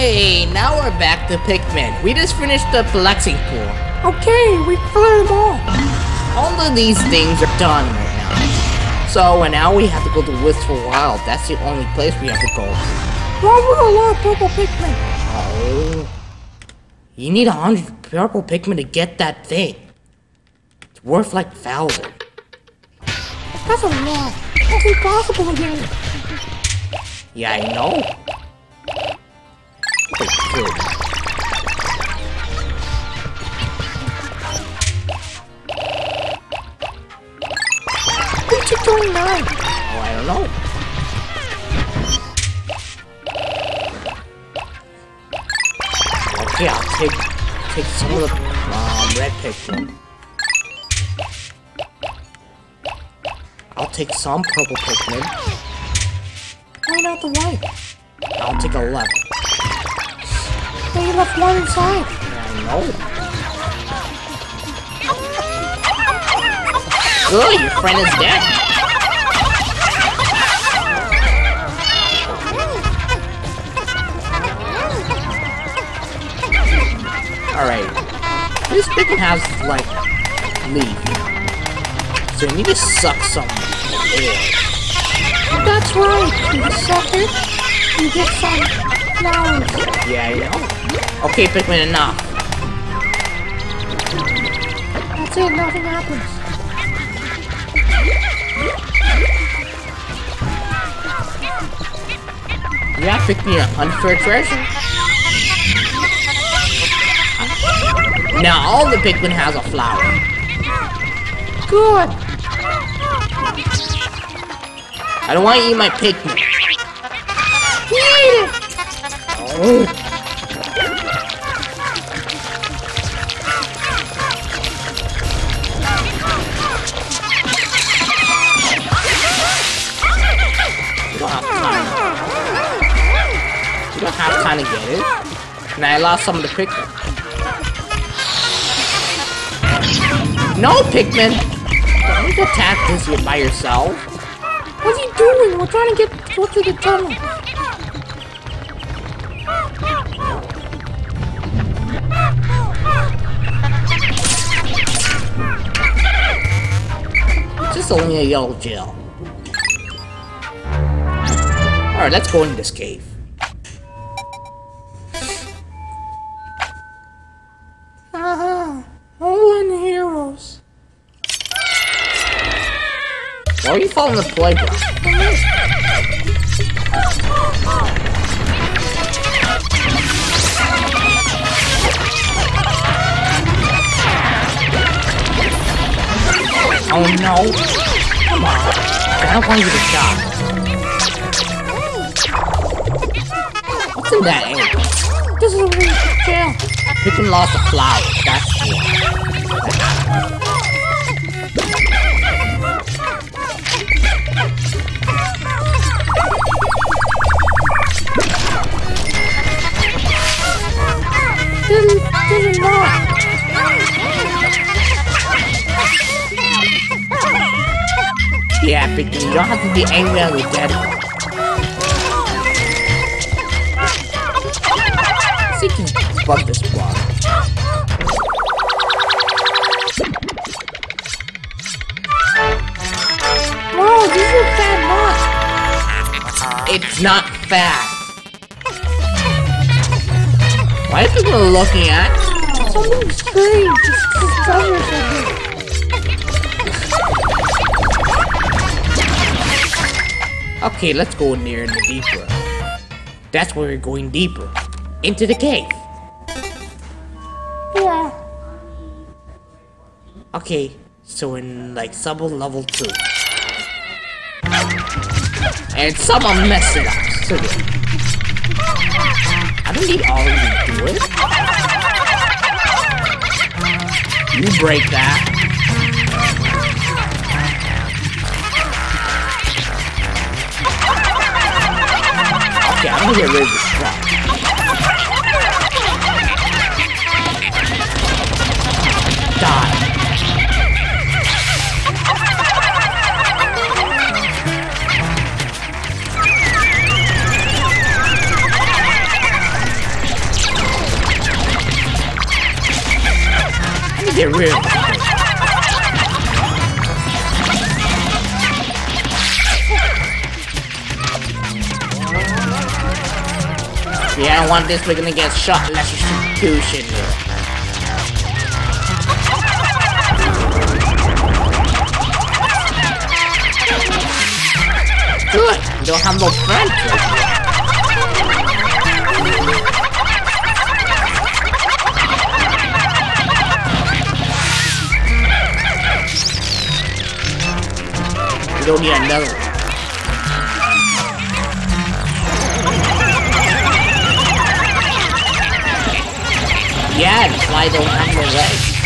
Hey, now we're back to Pikmin. We just finished the flexing pool. Okay, we cleared them all. All of these things are done right now. So and now we have to go to Wistful Wild. That's the only place we have to go. Why were a lot of purple Pikmin? Oh. You need a hundred purple Pikmin to get that thing. It's worth like thousand. That's a lot. That's impossible get. Yeah, I know. Who's you doing now? Oh, I don't know. Okay, I'll take take some of the um, red Pikmin. I'll take some purple Pikmin. Why not the white? I'll take 11. Then you left one inside. I oh, know. Good, your friend is dead. Alright. This Pikmin has, like, leaf. So you need to suck some air. That's right. You suck it. You get some flowers. Yeah, I know. Okay, Pikmin, enough. That's it. Nothing happens. Yeah, pick me an unfair treasure. Now all the Pikmin has a flower. Good. I don't want to eat my Pikmin. Oh. You don't have time. To get it. And I lost some of the Pikmin. No, Pikmin! Don't attack this by yourself. What's he doing? We're trying to get to the tunnel. Only a yellow gel. Alright, let's go in this cave. Uh-huh. Olin heroes. Why are you following the playground? Oh no! Come on! I don't want you to shot. What's in that egg? This is a real jail. Pippin lost a flower, that's. This You don't have to be angry at your dead. See can bug this block. Wow, this is a fat moth. It's not fast. Why are people looking at? Something strange. Just just Okay, let's go near the deeper. That's where we're going deeper. Into the cave. Yeah. Okay, so in like sub level 2. And someone messed it up. So. I don't need all of you to do it. You break that. Let me get rid of this crap. Die. Get rid of. Yeah, I don't want this, we're gonna get shot unless you do shit here. Good, you don't have no friends You don't need another one. Yeah, that's why have no legs.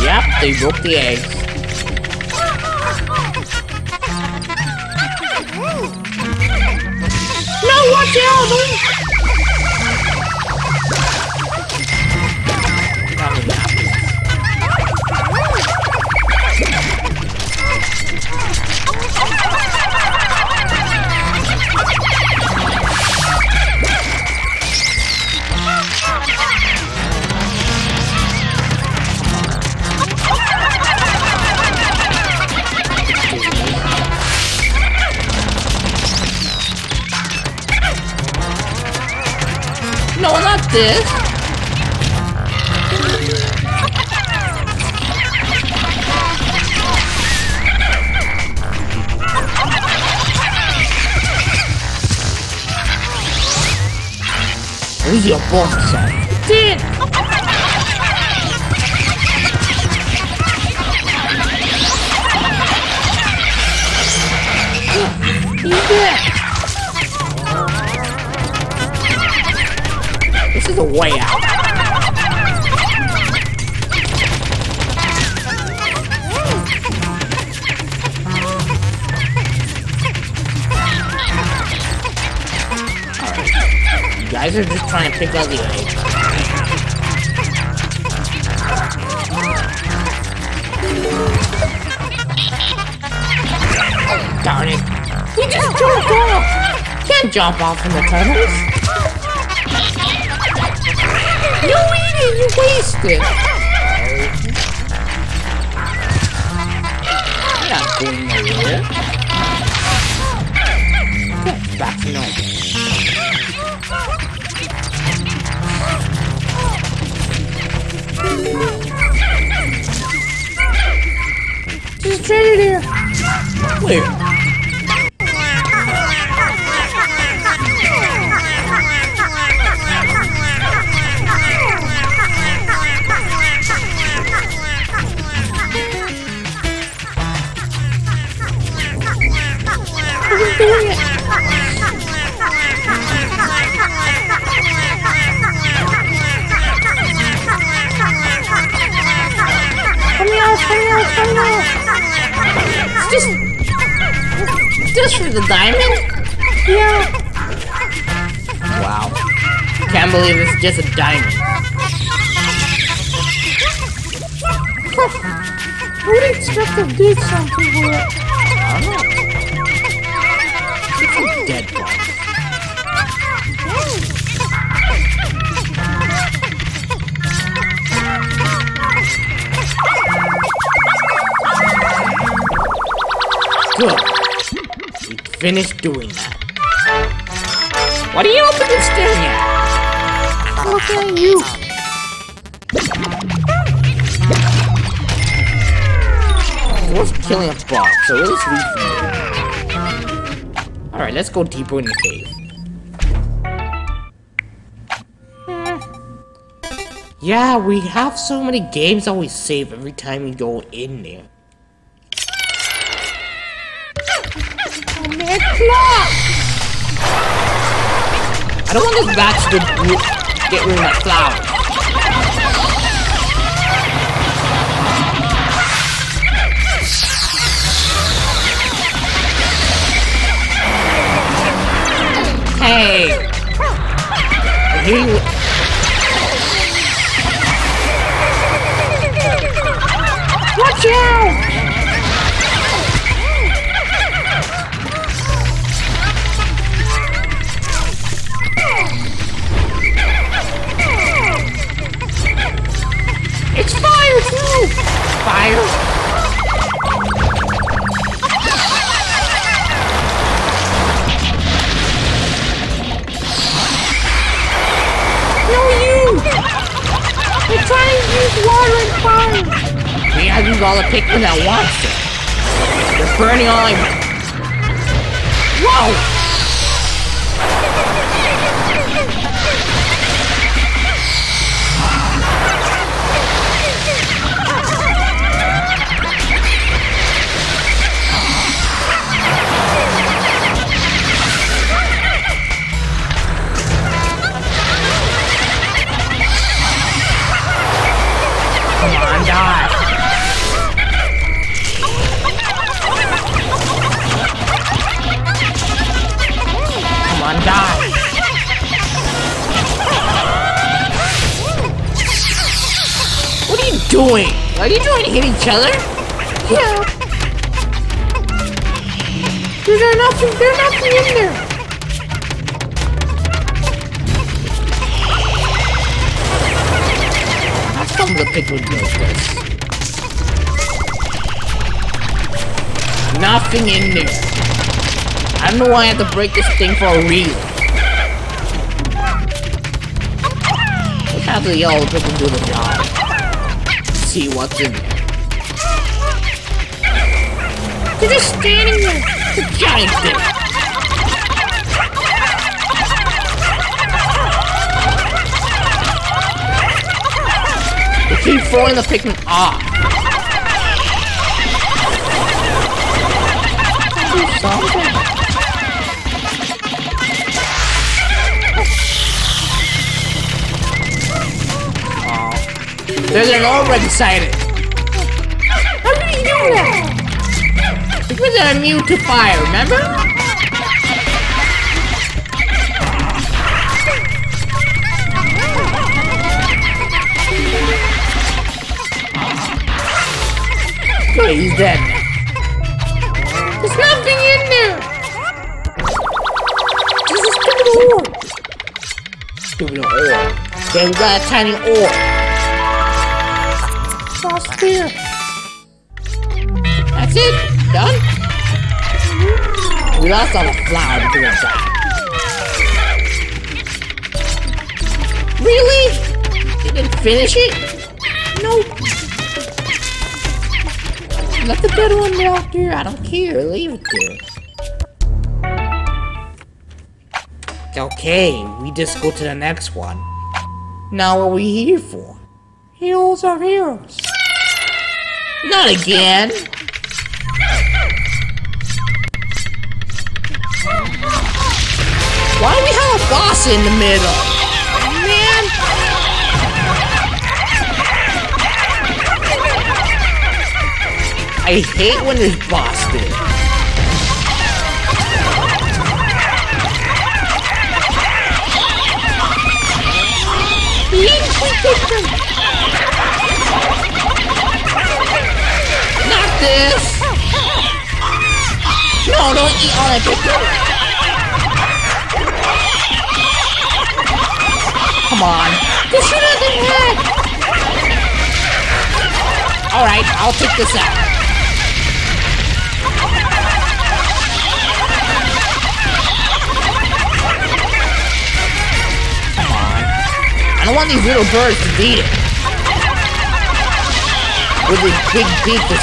Yep, they broke the eggs. No, watch out! This. Who's your boss? Did. He's there. A way out. You guys are just trying to pick out the egg. Darn it. You just jumped off! Can't jump off from the turtles. You waste it. You're not going nowhere. Okay, back. Just trade it here. Where? Diamond? Yeah. Wow. Can't believe it's just a diamond. I would expect to do something with it. Finished doing that. What are you open and staring at? Look at you. It was killing a box, so at least we Alright, let's go deeper in the cave. Yeah, we have so many games that we save every time we go in there. I don't want this batch to get rid of my flowers. Hey! I use all the Pikmin. They're burning all my... Whoa! Doing? Are you trying to hit each other? Yeah. There's nothing, there's nothing in there. How come the Pikmin does this? Nothing in there. I don't know why I have to break this thing for a reason. Look how the yellow Pikmin do the job. See what's in there. They're just standing there. A giant thing. They keep throwing the Pikmin off. Do something. There's an already sighted. How did he do that? Pikmin are immune to fire, remember? Okay, he's dead. Now. There's nothing in there. This is stupid ore. Stupid ore. Then we got a tiny ore. We the flour to. Really? You didn't finish it? Nope. Let the dead one out there. I don't care. Leave it there. Okay, we just go to the next one. Now what are we here for? Heroes are heroes. Not again! Boss in the middle? Man! I hate when there's took. Not this! No, don't eat all that Come on! This shit doesn't hurt. Alright, I'll take this out. Come on. I don't want these little birds to beat it. With this big beak to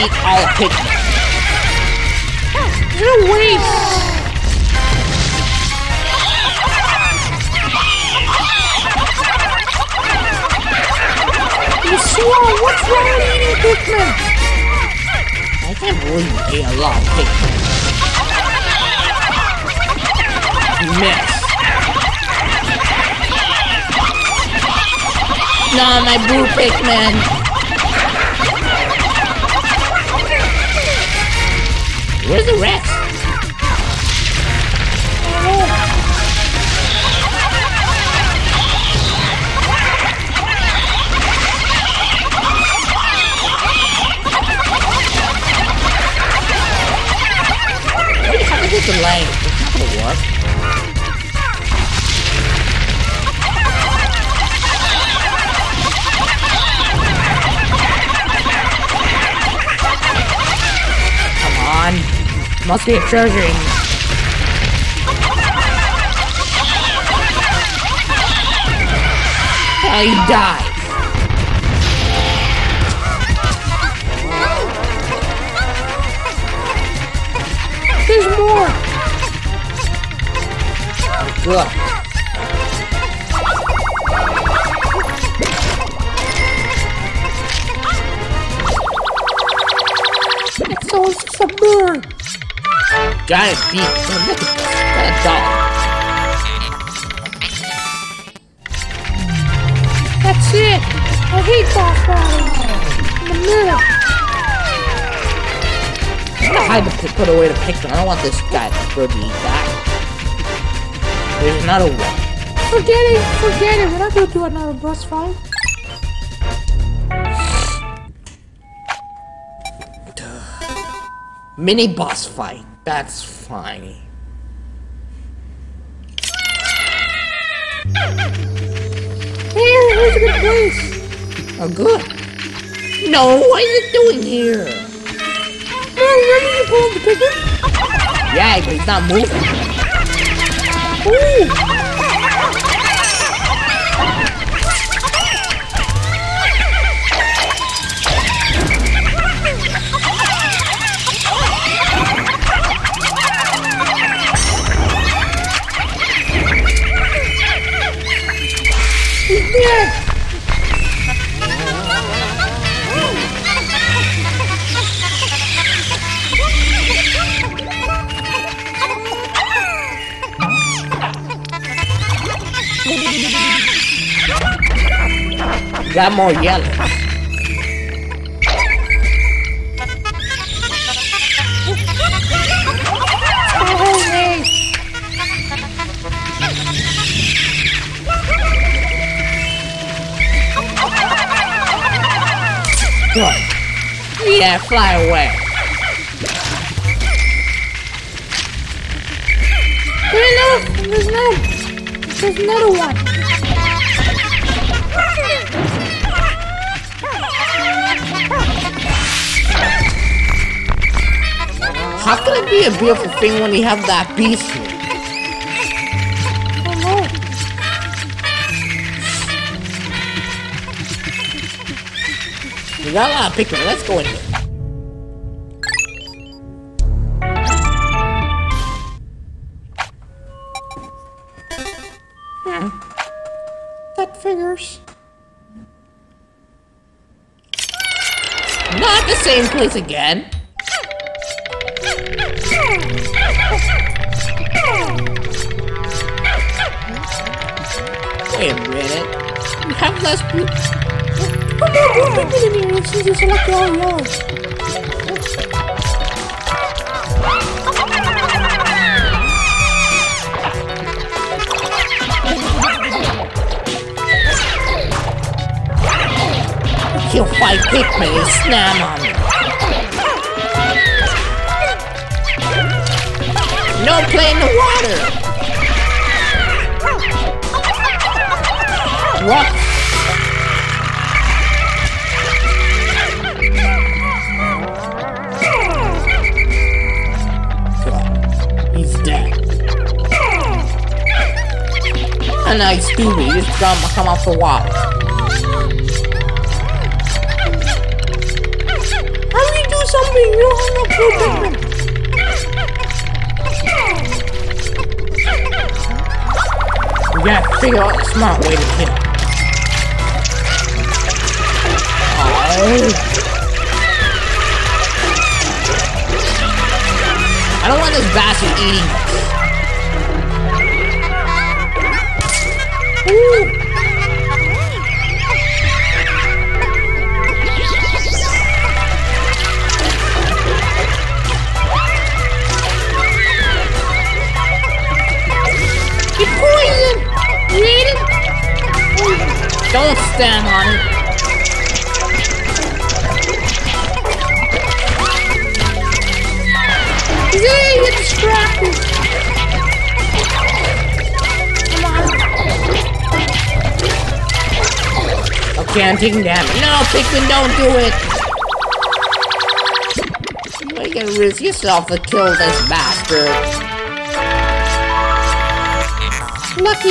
eat all the pig. You're a waste. Swore, what's wrong with eating Pikmin? I can't believe you ate a lot of pig. You missed. Nah, my blue Pikmin. Where's the rest? was lane. It's not gonna work. Come on. Must be a treasure in here. I die. Good. It's all just a bird. Giant beak. Look at that dog. That's it. I hate boss battles. In the middle. I'm gonna hide the put away the picture. I don't want this guy to bird to eat that. There's another one. Forget it. Forget it. We're not gonna do another boss fight. Mini boss fight. That's fine. Here, here's a good place. Oh, good. No, what is it doing here? No, remember you pulled the picture? Yeah, but he's not moving. Ooh. Got more. Yeah, fly away. Hey, look. There's no. There's another one. Be a beautiful thing when you have that beast here? We got a lot of pictures. Let's go in here. Hmm. That figures. Not the same place again. Wait a minute. You have less people. Come on, we're beginning here since you select all yours. Kill five Pikmin and snap on me. No play in the water. What? He's dead. And now he's stupid. He just come, off the water. How do you do something? You don't have no clue, We gotta figure out a smart way to kill I don't want this bastard eating. Ooh. Get poisoned! You ate it? Don't stand on it. Taking damage. No, Pikmin, don't do it. Way to risk yourself to kill this bastard. Lucky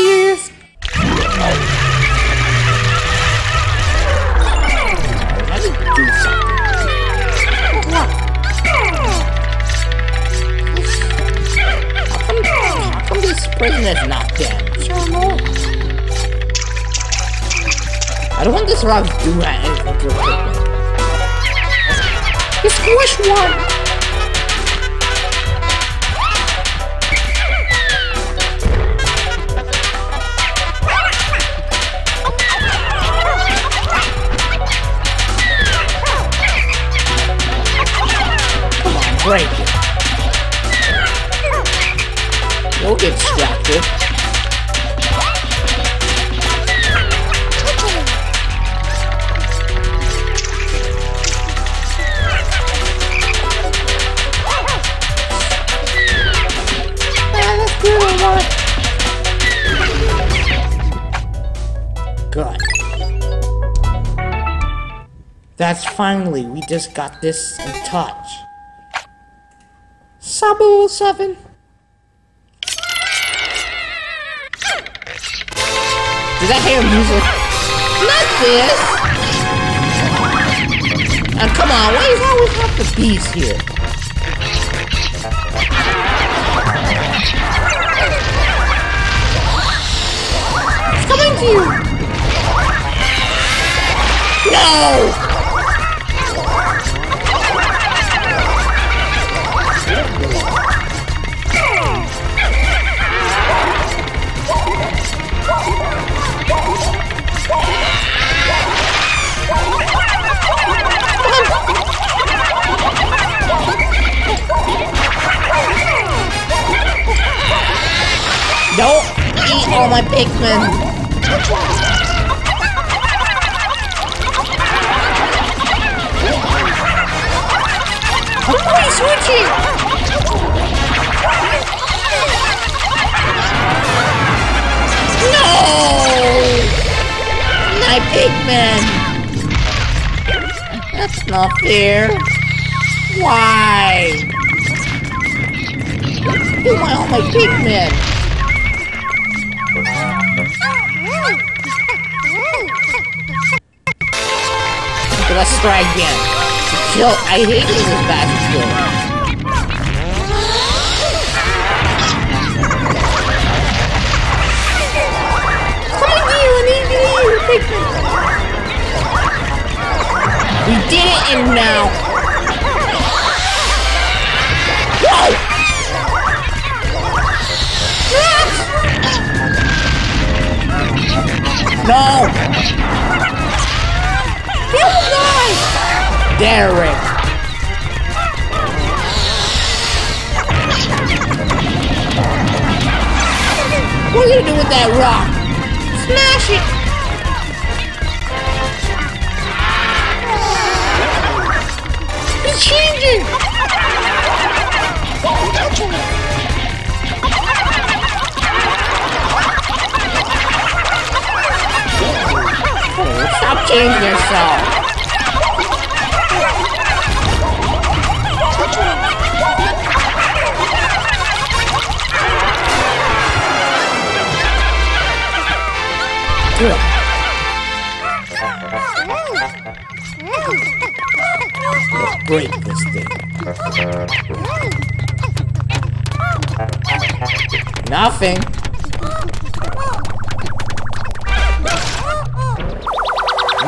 this prisoner's not dead? I don't want this rock to do anything to equipment. You squish one. Come on, break it. You'll get distracted. That's finally, we just got this in touch. Sabu 7. Did I hear music? Not this! Uh, come on, why is always have the bees here? It's coming to you. No! All my Pikmin! Are switching? No! My Pikmin! That's not fair. Why? You want all my Pikmin? Let's try again. Kill. I hate this bastard. We did it and now. Whoa! No! Derek! What are you gonna do with that rock? Smash it. It's changing. Stop changing yourself! Nothing.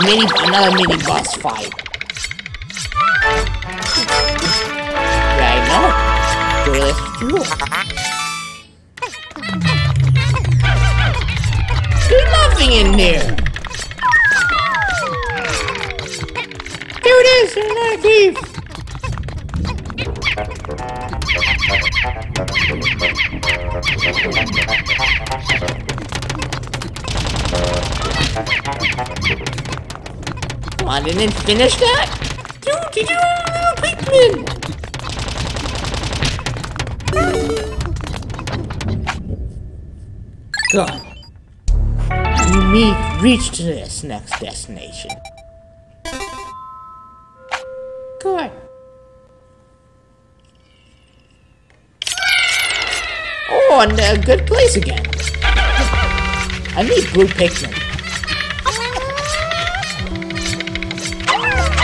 Mini, another mini boss fight. It. There's nothing in there. Here it is. In another cave. Come on, didn't finish that? Dude, did you little Pikmin? gone. You need reach to this next destination. Good. Oh, and a good place again. I need blue Pikmin.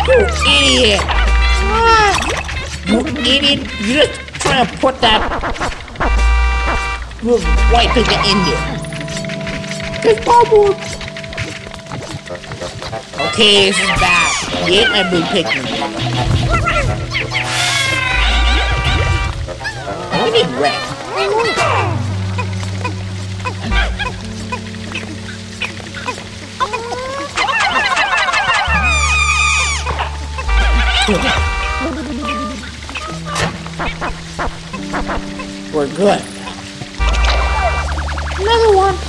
You idiot! Ah. You idiot! You're just trying to put that... You're right in there. Okay, this is bad. You ate my blue Pikmin. I need red. We're good. Another one.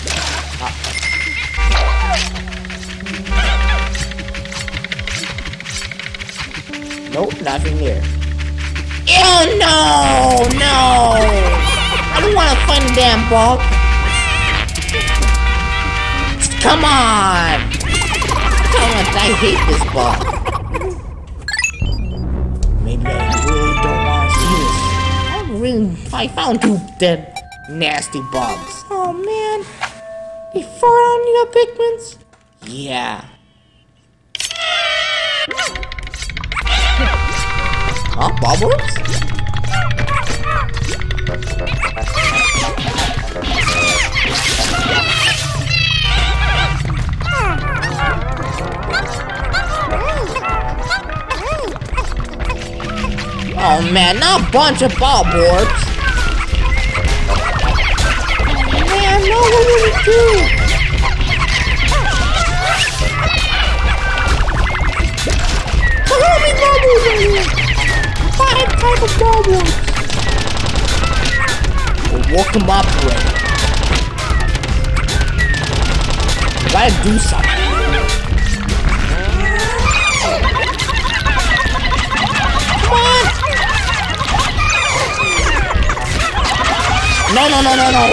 Nope, nothing here. Ew, no, no! I don't want to find a damn ball. Come on! Come on, I hate this ball. Maybe I really don't want to see this. I really, I found two dead, nasty bugs. Oh man. They fart on you, Pikmins? Yeah. Huh? Bubbles? Oh man, not a bunch of Bulborbs. Man, no, what do? How many bubbles are here. Five type of bubbles. We'll them up already. We gotta do something. Come on! No, no, no, no, no!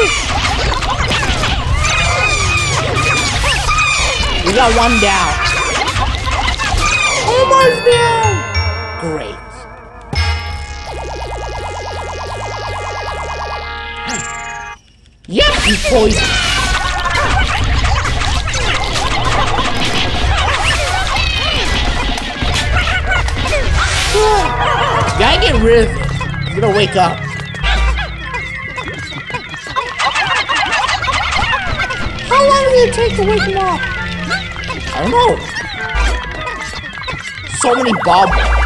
We got one down. Almost down. Great. Yep, you poisoned. You gotta get rid of it. You're gonna wake up. How long did it take to wake him up? I don't know. So many bubbles.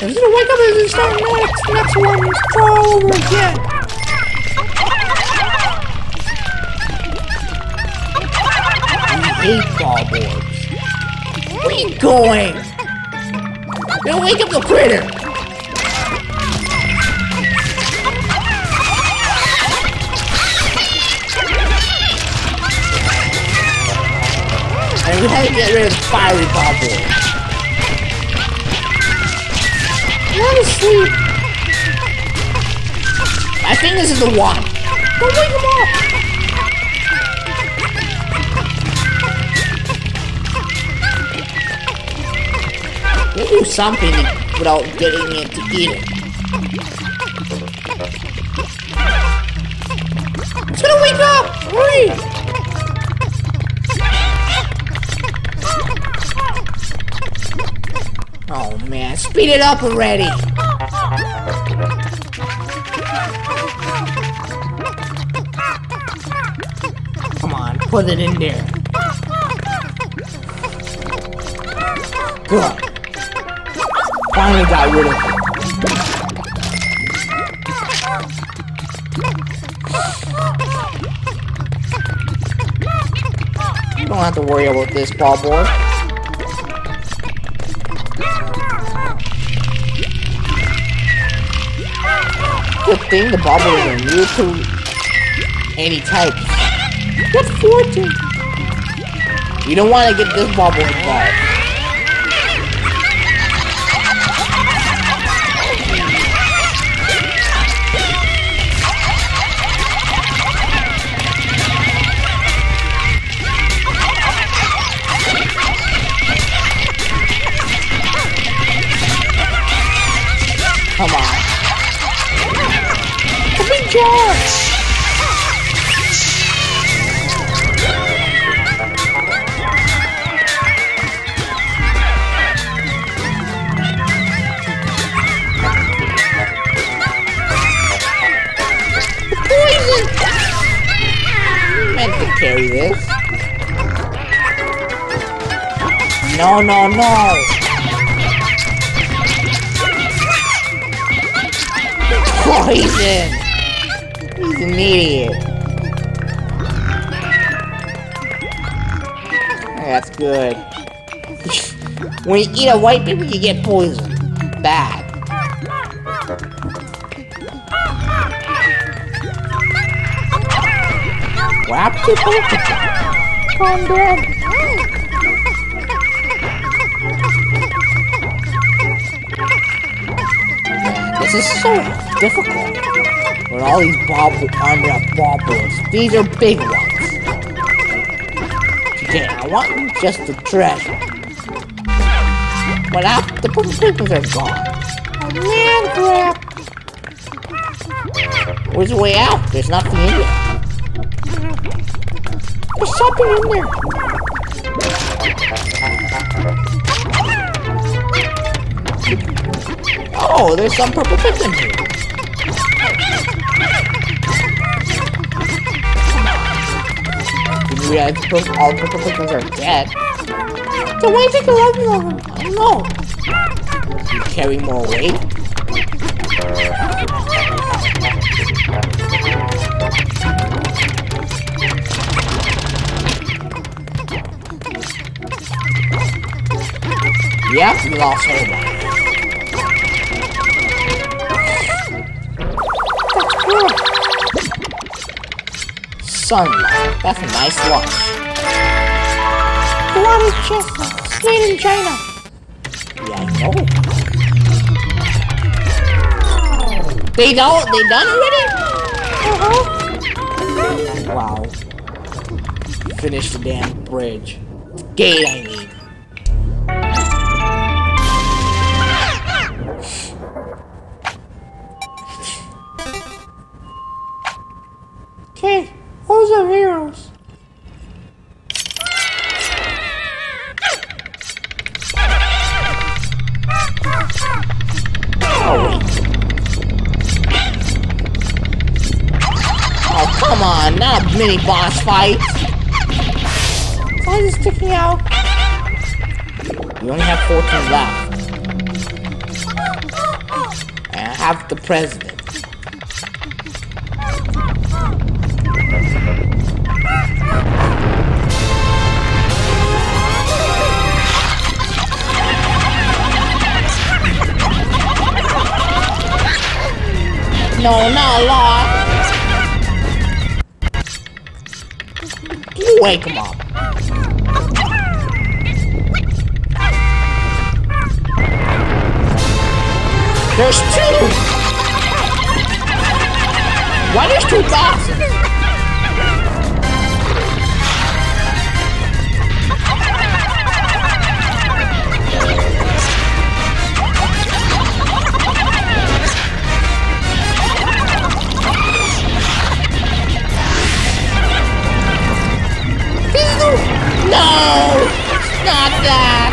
He's gonna wake up and start next. Next one all over again. I hate bubbles. Where are you going? You're wake up the critter. And we had to get rid of the fiery bubble. Not asleep. I think this is the one. Don't wake him up. We'll do something without getting it to eat it. Speed it up already! Come on, put it in there. Good. Finally got rid of it. You don't have to worry about this, ball boy. Good thing the bubble is immune to any type. What's fortune? You don't want to get this bubble involved. No, no, no! Poison! He's an idiot. That's good. when you eat a white paper, you get poisoned. Bad. What happened to the This is so difficult. With all these bobble armor up bobbles. These are big ones. Okay, I want just the treasure. But after the papers are gone. A man grab. Where's the way out? There's nothing in there. There's something in there. Oh, there's some purple pips in here. Didn't purple, all purple pips are dead. So why take a lot them? I don't know. You carry more weight? Yep, we lost Homer. Sunlight. That's a nice lunch. Bloody chestnuts. Made in China. Yeah, I know. They don't. They done already? Uh-huh. Wow. Finish the damn bridge. Gate, boss fight. Why is it sticking out? You only have 14 left. And I have the president. No, not a lot. Wake him up. There's two! Why there's two boxes? No! Not that!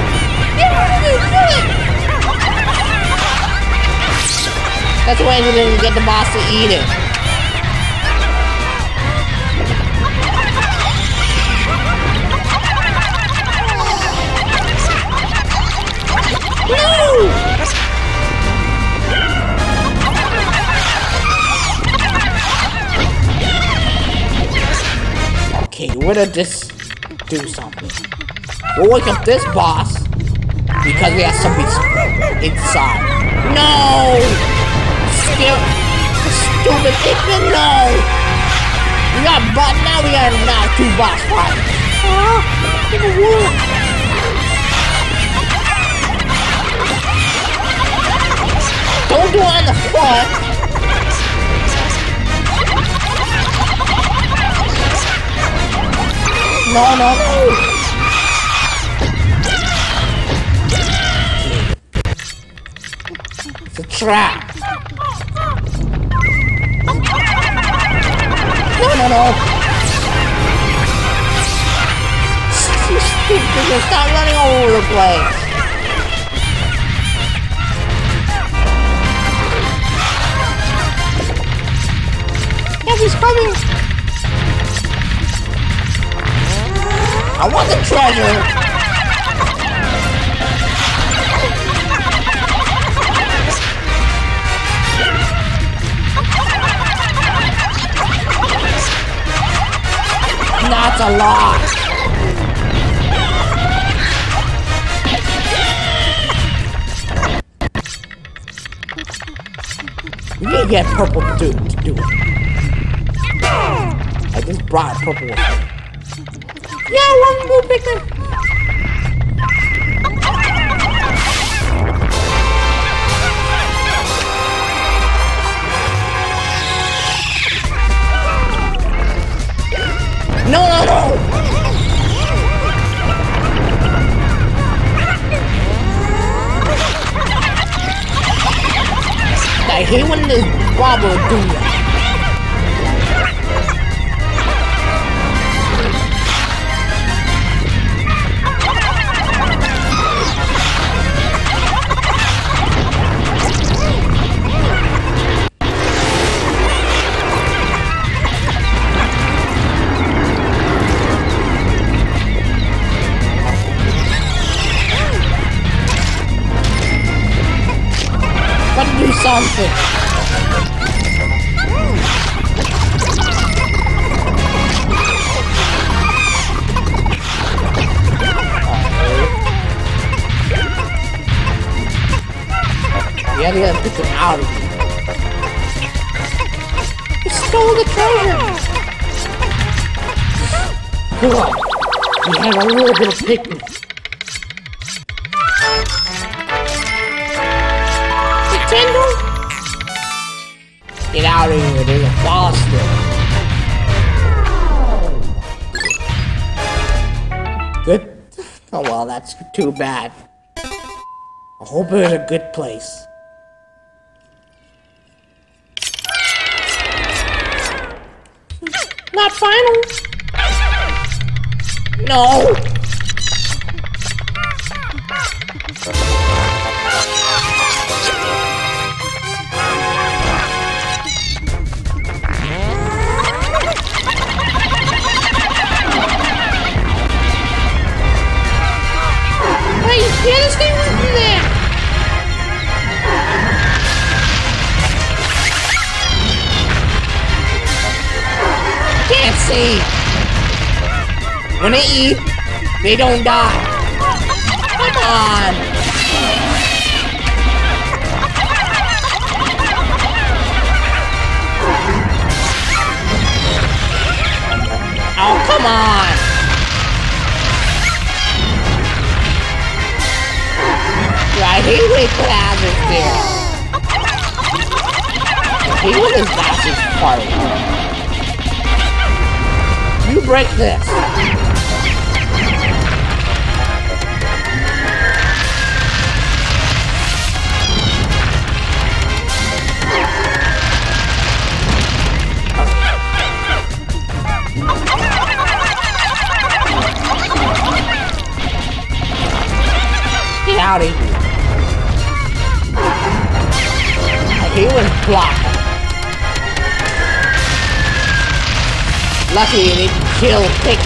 That's why we didn't get the boss to eat it. No! Okay, we're gonna just do something. We'll wake up this boss because we have something inside. No! Scare stupid Pikmin, no! We got but now we got now two boss fights. Ah, in. Don't do it on the front. No, no. It's a trap. no. No, no. Stop running all over the place. Yes, he's coming. I want the treasure. That's a lot. We need to get purple to do, to do it. I just brought purple. Yeah, one more bigger. No, no, no! I hate when this Bravo do do. Yeah, they gotta get them out of here. He stole the treasure. Good. We had a little bit of picnic. Get out of here, there's a boss there. Good. Oh well, that's too bad. I hope it's a good place. Not final. No! Yeah, this thing was in there. Can't see! When they eat, they don't die. Come on! Oh, come on! When he put hazards there. I hate when his bastards part. You break this. Get when it's blocked. Lucky it didn't kill Pick.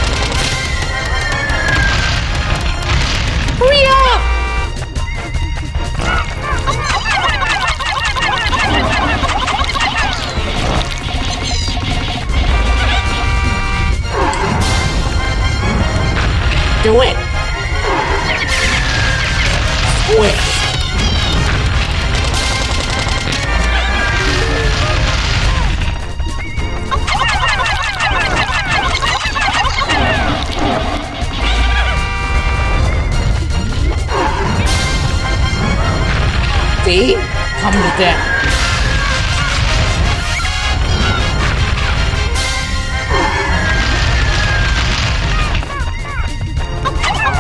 Hurry up. Do it! Quick! to death.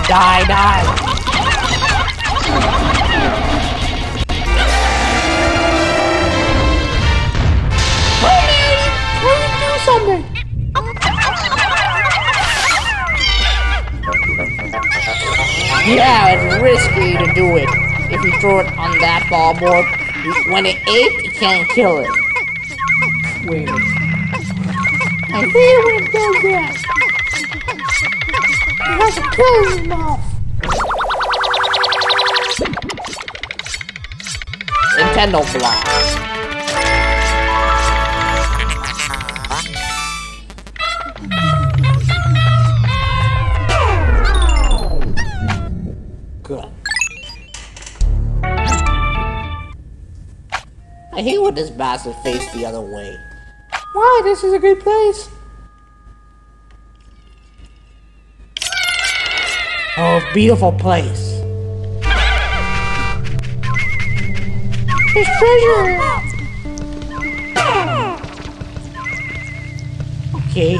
Die, die. We're gonna do something! Yeah, it's risky to do it if you throw it on that Bulborb when it ate, you can't kill it. Wait. I hate when it does that. It has a in its. Nintendo block. This bastard face the other way. Why? This is a good place. Oh, beautiful place. There's treasure. Okay.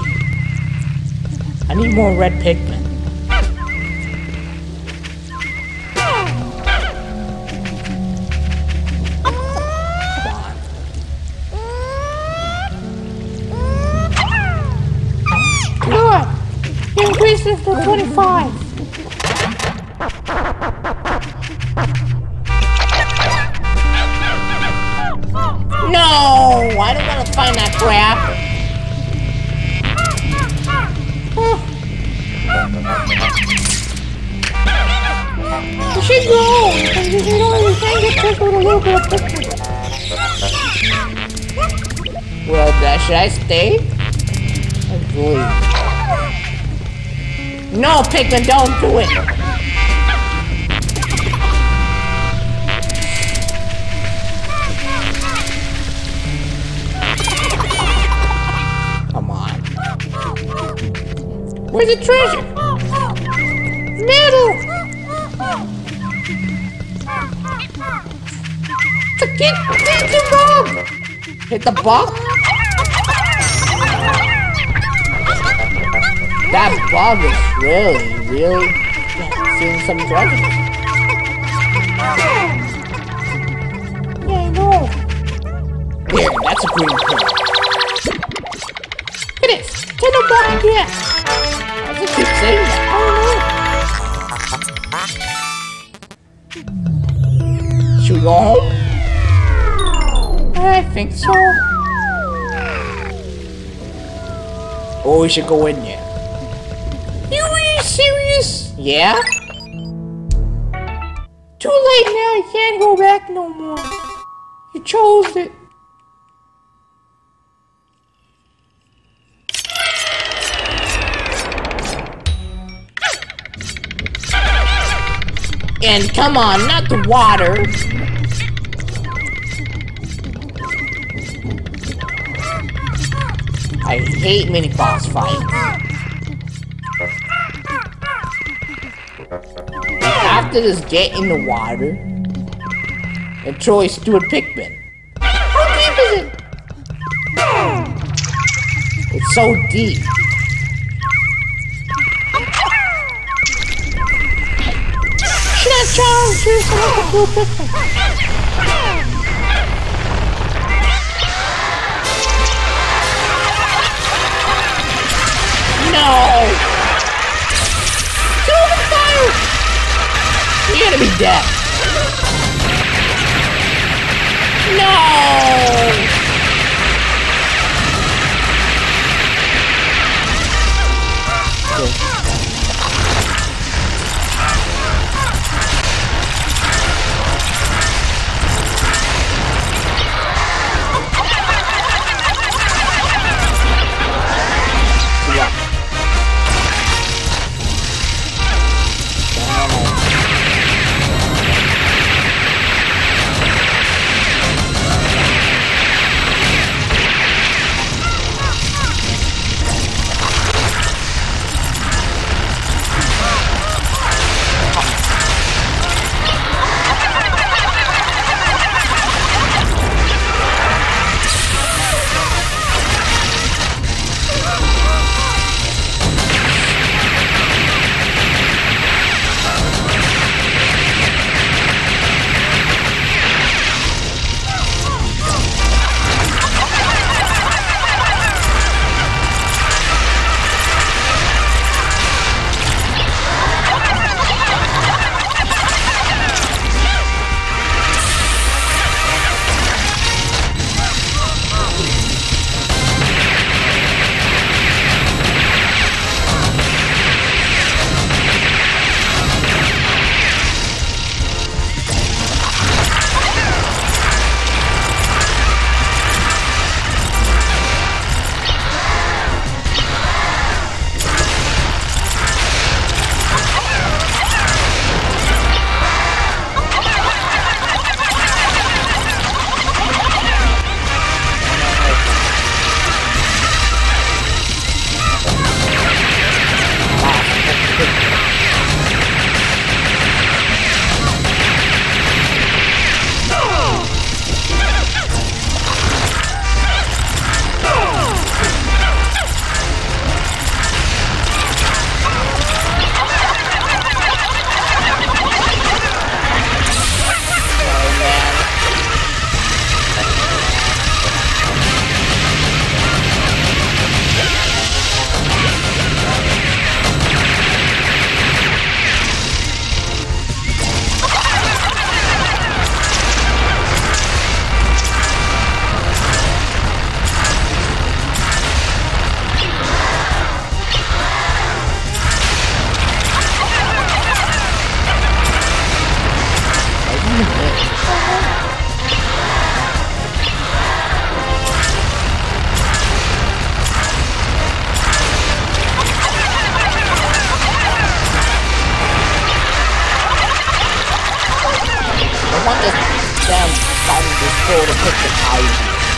I need more red Pikmin. It to 25. No! I don't want to find that crap. You should go. You know you can't get treasure with a little bit of. Well, should I stay? Let's leave. No, Pikmin, don't do it! Come on. Where's the treasure? Metal. To get, get the bug! Hit the bug? That bug is really, really seeing some treasure. Yeah, I know. Here, that's a green pill. Look at this. Ten of buck again. I just keep saying that. Should we go home? I think so. Or we should go in there? Yeah? Too late now. You can't go back no more. You chose it. And come on, not the water. I hate mini boss fights. To just get in the water and throw a stupid Pikmin. How deep is it? It's so deep. Should I challenge you Pikmin? No! Get over fire! Gonna be dead. No! I'll just to before the picture page.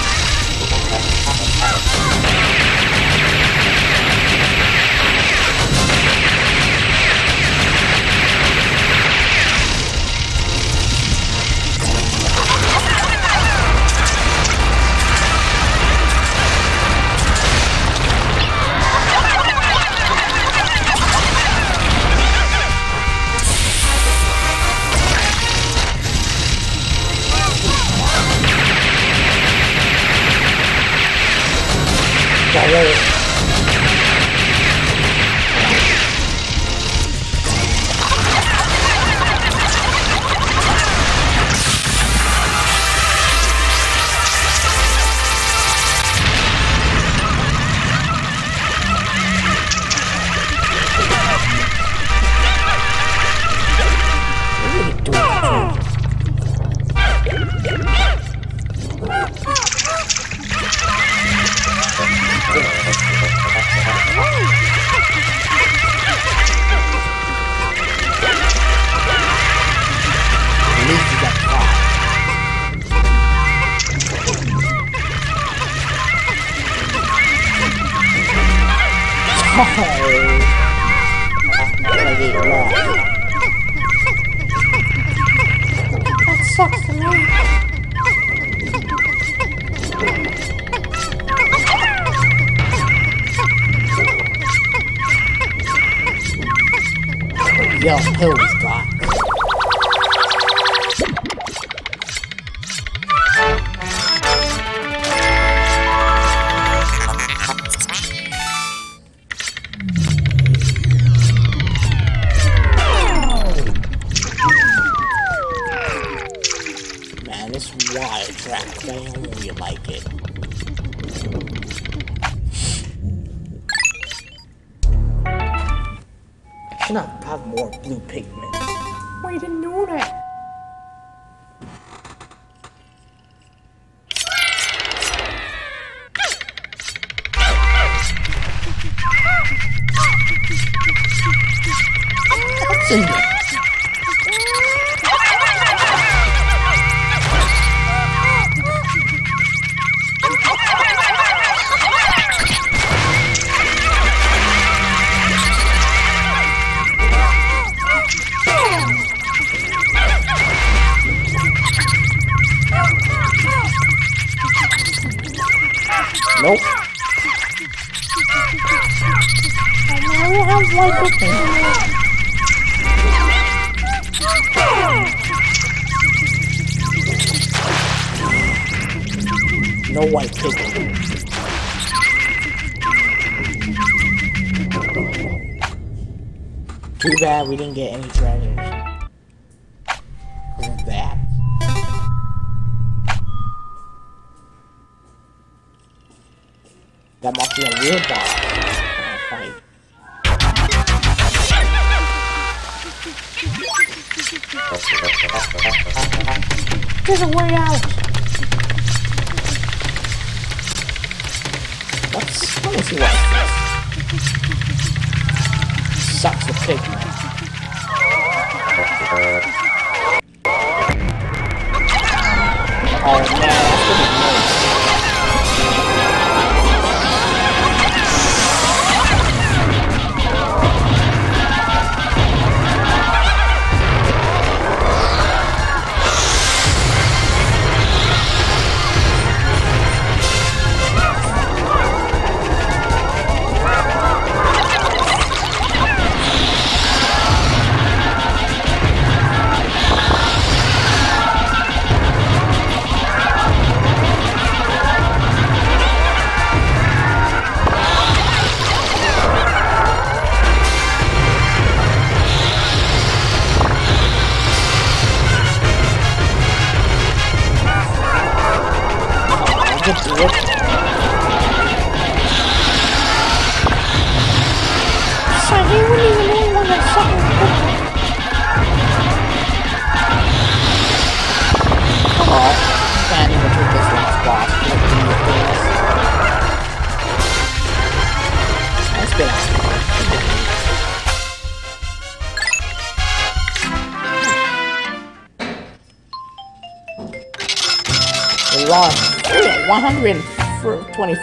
more blue Pikmin. Wait, didn't know that.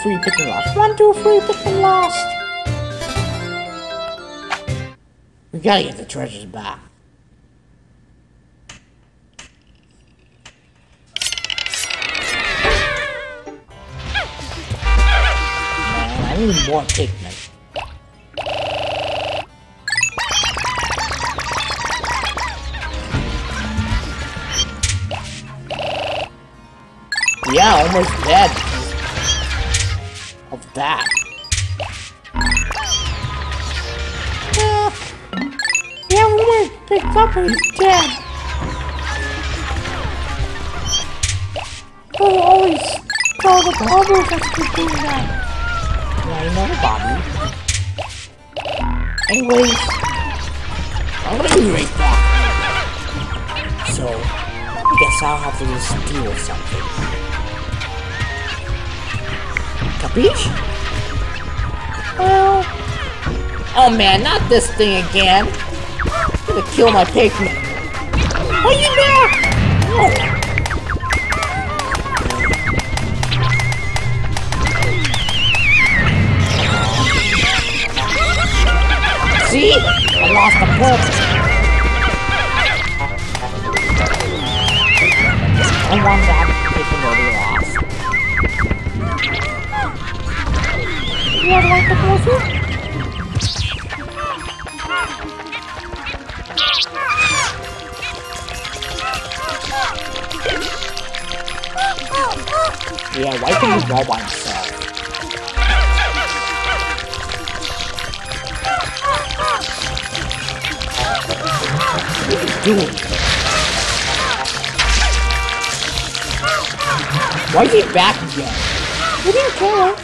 123 Pikmin lost. One, two, three Pikmin lost. We gotta get the treasures back. Man, I need more Pikmin. Yeah, almost dead. That. Uh, yeah, picked up and dead. Oh, always call the bubbles been doing that. Yeah, I know, Bobby. Anyways, I'm gonna be right back. So, I guess I'll have to just deal with something. Capiche? Well, Oh man, not this thing again! I'm gonna kill my Pikmin. Are you there? Oh. See? I lost the purpose. I want that you would like to go? Yeah, why can he roll by himself? What are you doing? Why is he back again? We didn't kill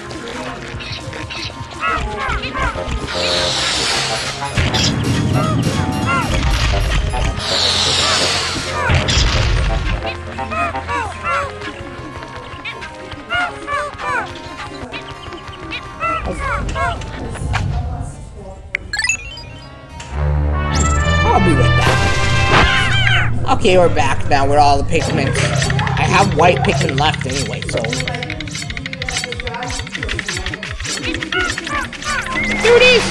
Okay, we're back now with all the Pikmin. I have white Pikmin left anyway, so. Here it is.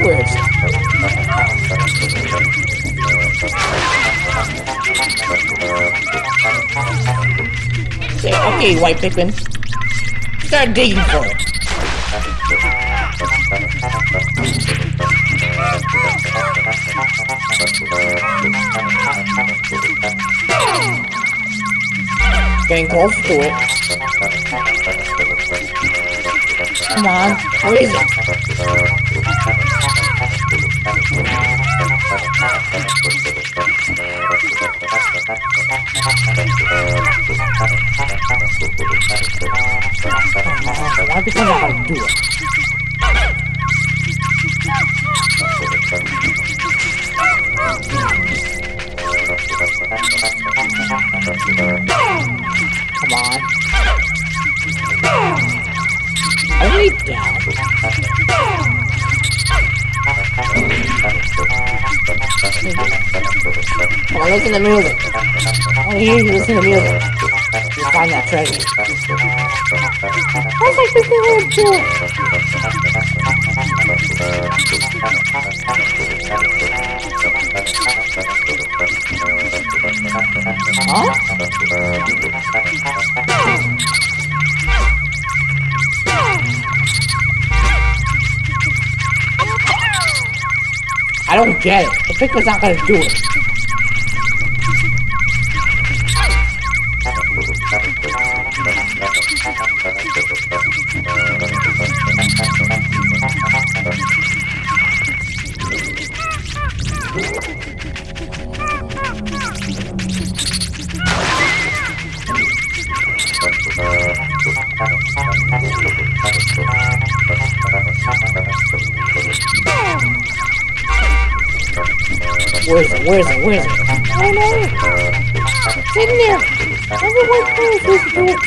Where is? Okay, okay, white Pikmin. Start digging for it. Getting close to it. Come on, where is it? Why because I do it? Come on. Need down. On, listen to music. I hear you listen to music. Find that treasure. I think we can too. Huh? I don't get it. The Pikmin's not gonna do it. Where is it? Where is it? Where is it? I don't know. It's in there. Everyone thinks we should do it.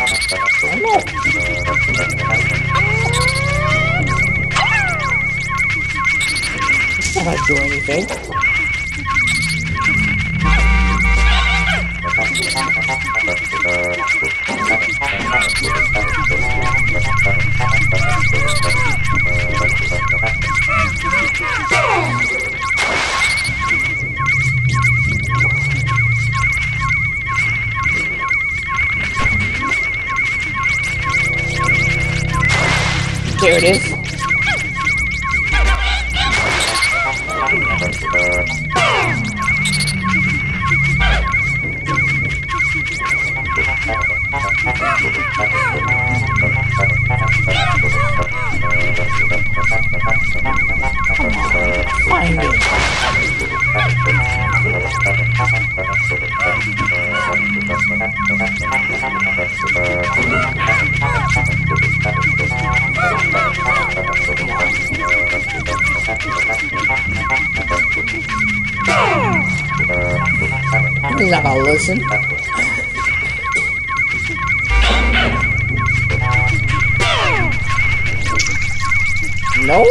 I know. It's not do anything. Ah! There it is. Find it. He's not gonna listen. Nope,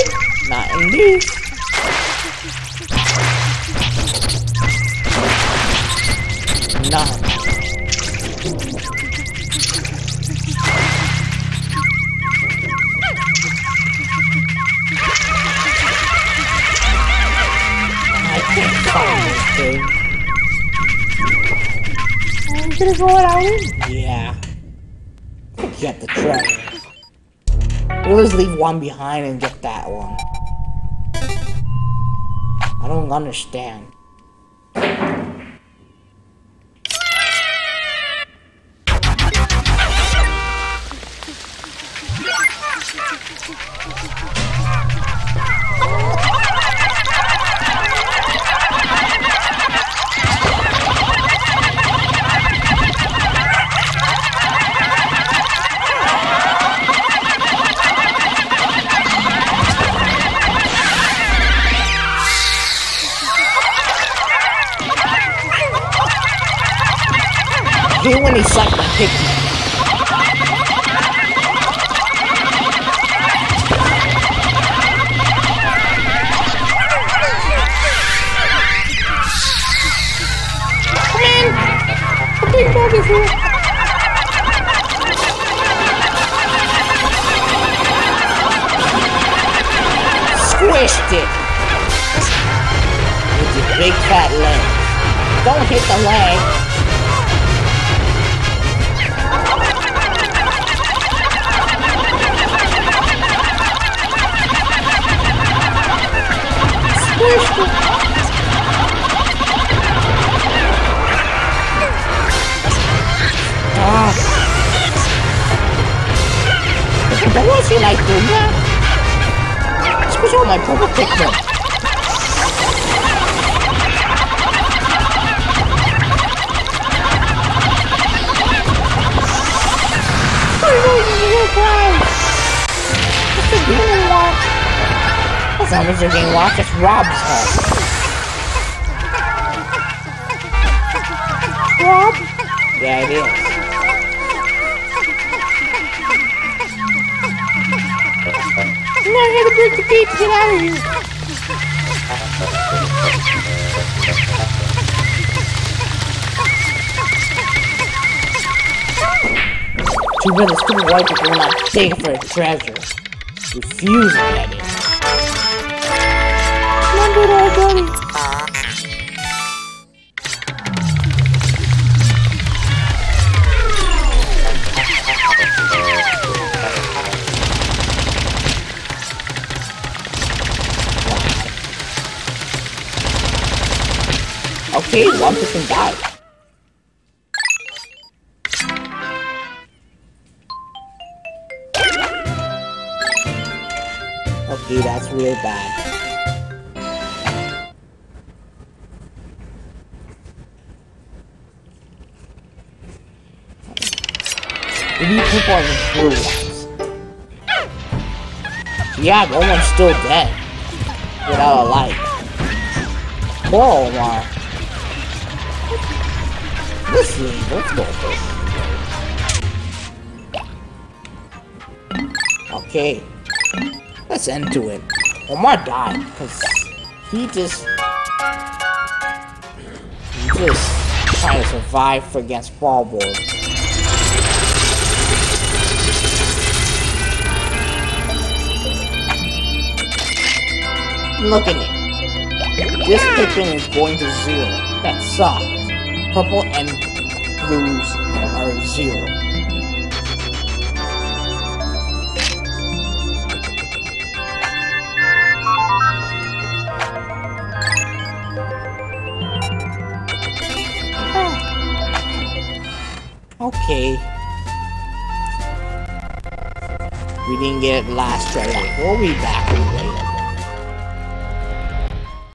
not in these. One behind and get that one. I don't understand. Too bad the stupid white people will not take it for a treasure. Refusing that is. Remember it already. Okay, one person died. No one's still dead. Without a light. Poor Olimar. Let's see, let's go first. Okay. Let's end to it. Olimar died, because he just... He just trying to survive against fall Look at it. This Pikmin is going to zero. That's soft. Purple and blues are zero. Ah. okay. We didn't get it last try. We'll be back later.